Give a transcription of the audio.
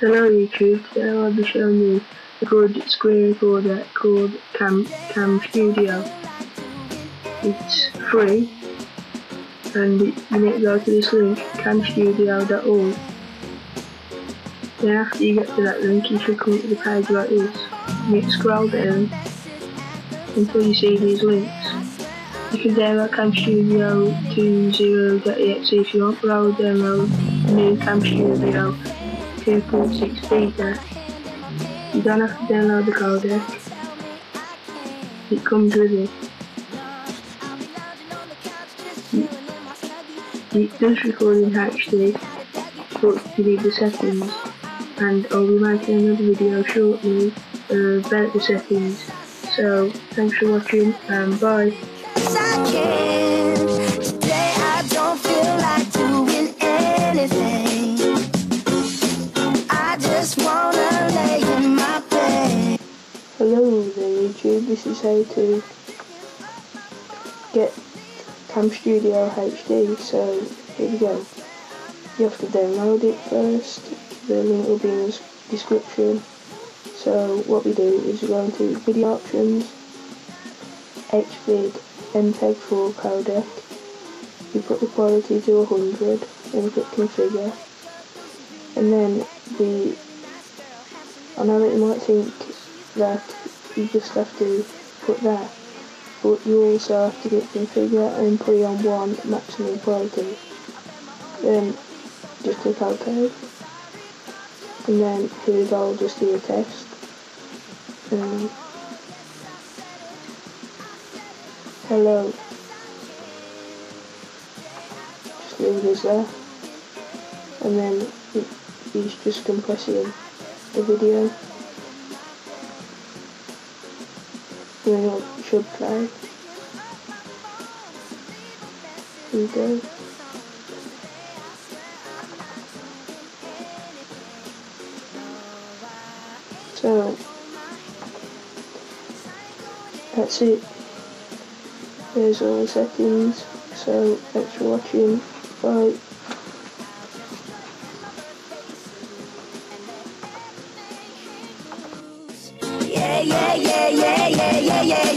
Hello YouTube, today I'll be showing you a good screen recorder called Cam, Cam Studio. It's free and you need to go to this link, camstudio.org. Then after you get to that link you should come to the page like this. You need scroll down until you see these links. You can download Cam Studio 20.exe if you want, but I will download new Cam Studio 2.6 beta. You don't have to download the codec. It comes with it. It does record in HD, but you need the settings. And I'll be making another video shortly uh, about the settings. So, thanks for watching and bye. YouTube, this is how to get Cam Studio HD, so here we go. You have to download it first, the link will be in the description. So what we do is we go into video options, Xvid MPEG-4 codec, we put the quality to 100, then we click configure, and then we, I know that you might think that you just have to put that but you also have to get configure and put it on one maximum quality then just click OK. And then here we go just do a test. And hello. Just leave this there and then it's just compressing the video you should try either so that's it. There's all the settings so thanks for watching. Bye. Yeah, yeah, yeah, yeah yeah, yeah.